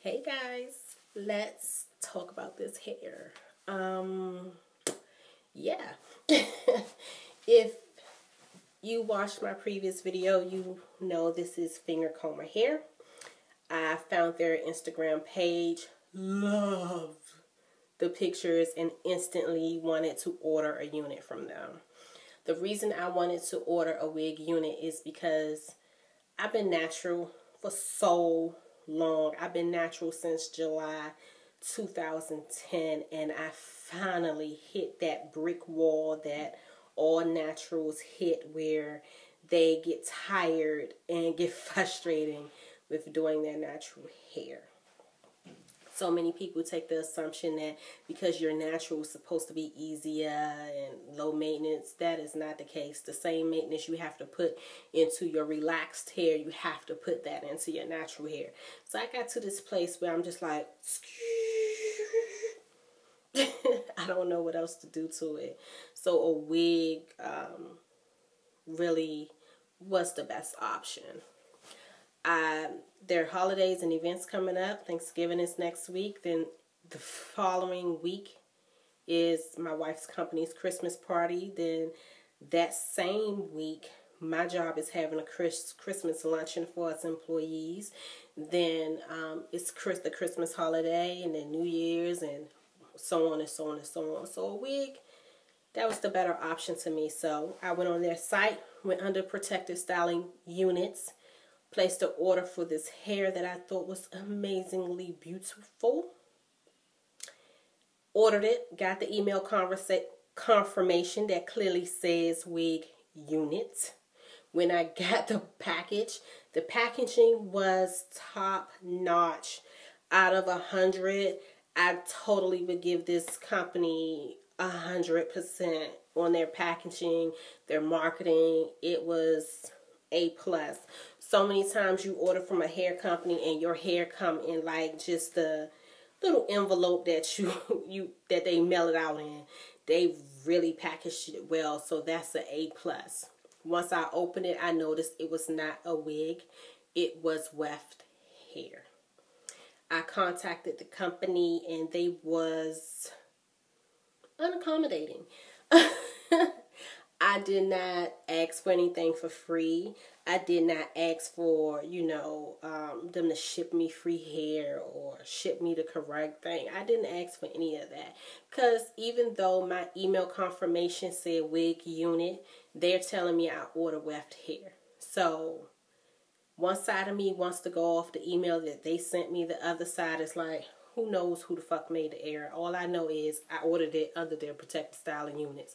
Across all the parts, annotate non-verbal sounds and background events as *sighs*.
Hey guys, let's talk about this hair. Um, yeah. *laughs* if you watched my previous video, you know this is Fingercomber hair. I found their Instagram page, loved the pictures, and instantly wanted to order a unit from them. The reason I wanted to order a wig unit is because I've been natural for so long. I've been natural since July 2010 and I finally hit that brick wall that all naturals hit where they get tired and get *laughs* frustrating with doing their natural hair so many people take the assumption that because you're natural is supposed to be easier and low maintenance. That is not the case. The same maintenance you have to put into your relaxed hair, you have to put that into your natural hair. So I got to this place where I'm just like, *laughs* I don't know what else to do to it. So a wig um, really was the best option. I, there are holidays and events coming up. Thanksgiving is next week. Then the following week is my wife's company's Christmas party. Then that same week, my job is having a Chris, Christmas luncheon for its employees. Then um, it's Chris, the Christmas holiday, and then New Year's, and so on and so on and so on. So a wig, that was the better option to me. So I went on their site, went under protective styling units placed an order for this hair that I thought was amazingly beautiful. Ordered it, got the email confirmation that clearly says wig unit. When I *laughs* got the package, the packaging was top notch. Out of a hundred, I totally would give this company a hundred percent on their packaging, their marketing. It was a plus. So many times you order from a hair company and your hair come in like just a little envelope that *laughs* you you that they mail it out in. They really packaged it well so that's an a plus. Once i opened it i noticed it was not a wig. It was weft hair. I contacted the company and they was unaccommodating *laughs* I did not ask for anything for free. I did not ask for, you know, um, them to ship me free hair or ship me the correct thing. I didn't ask for any of that. Because even though my email confirmation said wig unit, they're telling me I order weft hair. So one side of me wants to go off the email that they sent me. The other side is like, who knows who the fuck made the error. All I know is I ordered it under their protective styling units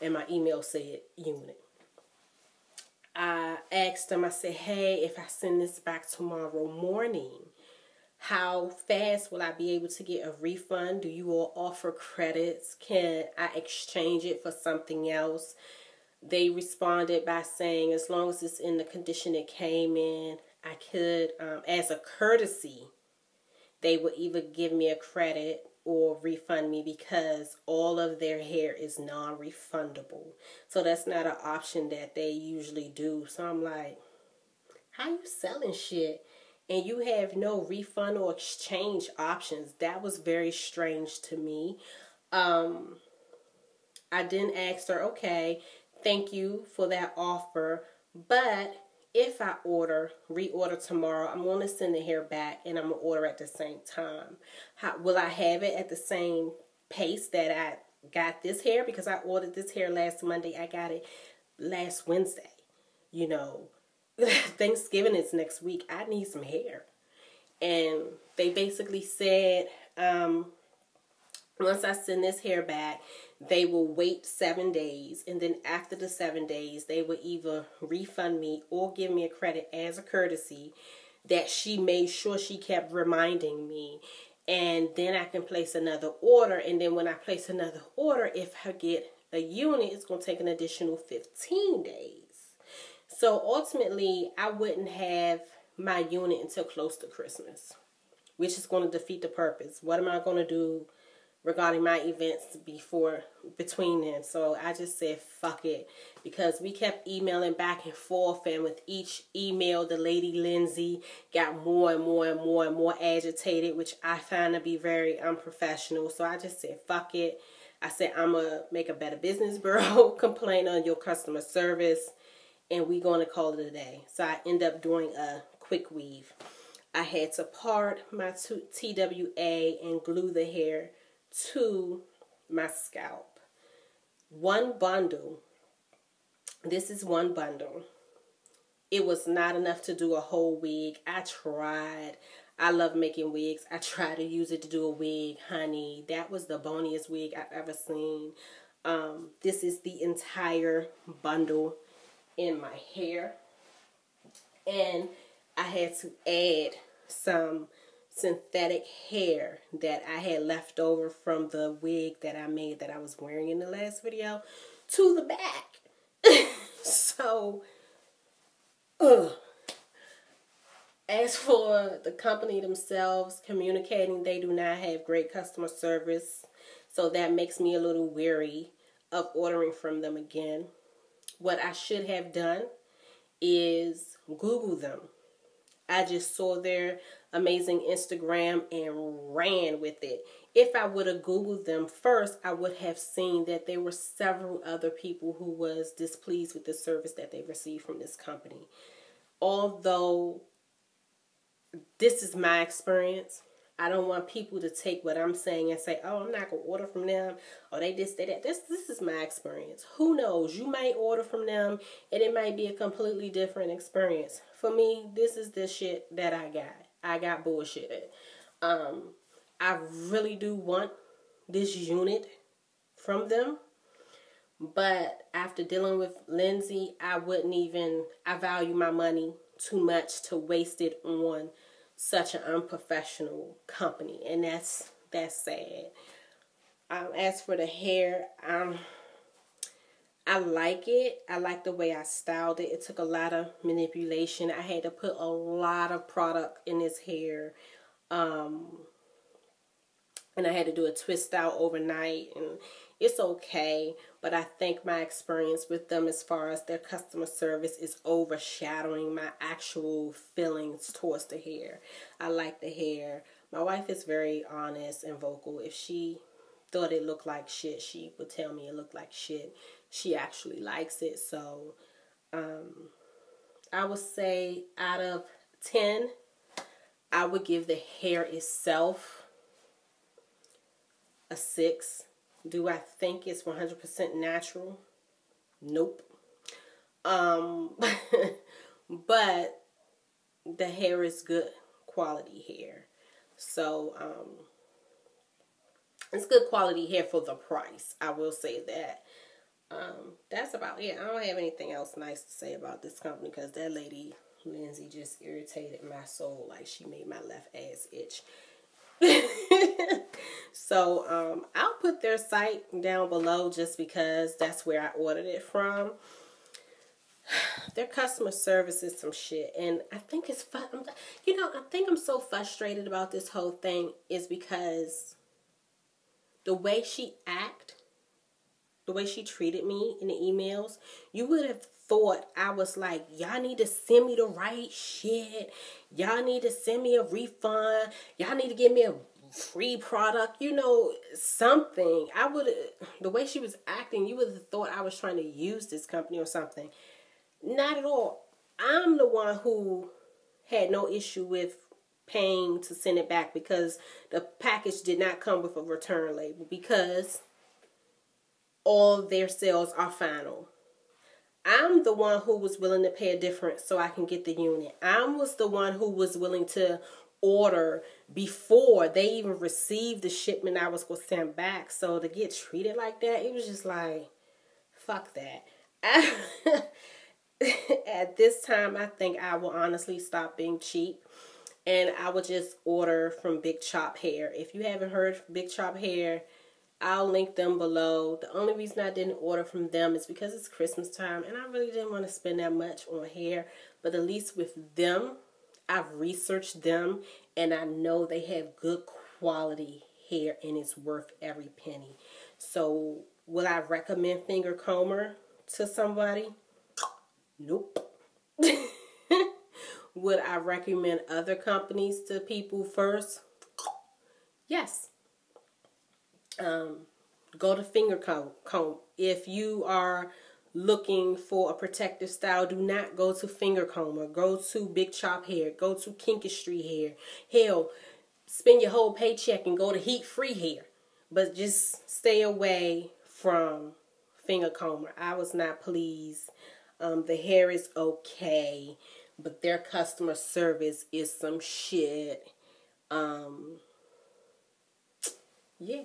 and my email said unit. I asked them, I said, hey, if I send this back tomorrow morning, how fast will I be able to get a refund? Do you all offer credits? Can I exchange it for something else? They responded by saying, as long as it's in the condition it came in, I could, um, as a courtesy, they would either give me a credit or refund me because all of their hair is non-refundable. So that's not an option that they usually do. So I'm like, how you selling shit and you have no refund or exchange options? That was very strange to me. Um I didn't ask her, okay, thank you for that offer, but if I order, reorder tomorrow, I'm going to send the hair back and I'm going to order at the same time. How, will I have it at the same pace that I got this hair? Because I ordered this hair last Monday. I got it last Wednesday. You know, *laughs* Thanksgiving is next week. I need some hair. And they basically said, um, once I send this hair back, they will wait seven days. And then after the seven days, they will either refund me or give me a credit as a courtesy that she made sure she kept reminding me. And then I can place another order. And then when I place another order, if I get a unit, it's going to take an additional 15 days. So ultimately, I wouldn't have my unit until close to Christmas, which is going to defeat the purpose. What am I going to do regarding my events before between them. So I just said fuck it because we kept emailing back and forth and with each email the lady Lindsay got more and more and more and more agitated which I find to be very unprofessional. So I just said fuck it. I said I'm gonna make a better business *laughs* bureau complain on your customer service and we gonna call it a day. So I end up doing a quick weave. I had to part my TWA and glue the hair to my scalp. One bundle. This is one bundle. It was not enough to do a whole wig. I tried. I love making wigs. I tried to use it to do a wig, honey. That was the boniest wig I've ever seen. Um, this is the entire bundle in my hair. And I had to add some synthetic hair that I had left over from the wig that I made that I was wearing in the last video to the back. *laughs* so, ugh. As for the company themselves communicating, they do not have great customer service. So that makes me a little weary of ordering from them again. What I should have done is Google them I just saw their amazing Instagram and ran with it. If I would have Googled them first, I would have seen that there were several other people who was displeased with the service that they received from this company. Although this is my experience, I don't want people to take what I'm saying and say, "Oh, I'm not gonna order from them," or they did that. This this is my experience. Who knows? You might order from them, and it might be a completely different experience. For me, this is the shit that I got. I got bullshitted. Um, I really do want this unit from them, but after dealing with Lindsay, I wouldn't even. I value my money too much to waste it on such an unprofessional company, and that's that's sad. Um, as for the hair, um, I like it. I like the way I styled it. It took a lot of manipulation. I had to put a lot of product in his hair. Um, and I had to do a twist out overnight and it's okay, but I think my experience with them as far as their customer service is overshadowing my actual feelings towards the hair. I like the hair. My wife is very honest and vocal. If she thought it looked like shit, she would tell me it looked like shit. She actually likes it. So, um, I would say out of 10, I would give the hair itself a 6 do I think it's 100% natural? Nope. Um, *laughs* but the hair is good quality hair. So, um, it's good quality hair for the price. I will say that. Um, that's about it. I don't have anything else nice to say about this company because that lady, Lindsay, just irritated my soul. Like she made my left ass itch. *laughs* so um, I'll put their site down below just because that's where I ordered it from. *sighs* Their customer service is some shit, and I think it's fun. You know, I think I'm so frustrated about this whole thing is because the way she act, the way she treated me in the emails, you would have thought I was like, y'all need to send me the right shit. Y'all need to send me a refund. Y'all need to give me a free product, you know, something. I would the way she was acting, you would have thought I was trying to use this company or something. Not at all. I'm the one who had no issue with paying to send it back because the package did not come with a return label because all their sales are final. I'm the one who was willing to pay a difference so I can get the unit. I was the one who was willing to order before they even received the shipment I was going to send back. So to get treated like that, it was just like, fuck that. *laughs* At this time, I think I will honestly stop being cheap and I will just order from Big Chop Hair. If you haven't heard Big Chop Hair, I'll link them below. The only reason I didn't order from them is because it's Christmas time and I really didn't want to spend that much on hair. But at least with them, I've researched them and I know they have good quality hair and it's worth every penny. So, would I recommend Fingercomber to somebody? Nope. *laughs* would I recommend other companies to people first? Yes. Um, go to finger comb. comb. If you are looking for a protective style, do not go to finger comb or Go to big chop hair. Go to kinkistry hair. Hell, spend your whole paycheck and go to heat free hair. But just stay away from Fingercomber. I was not pleased. Um, the hair is okay, but their customer service is some shit. Um, yeah.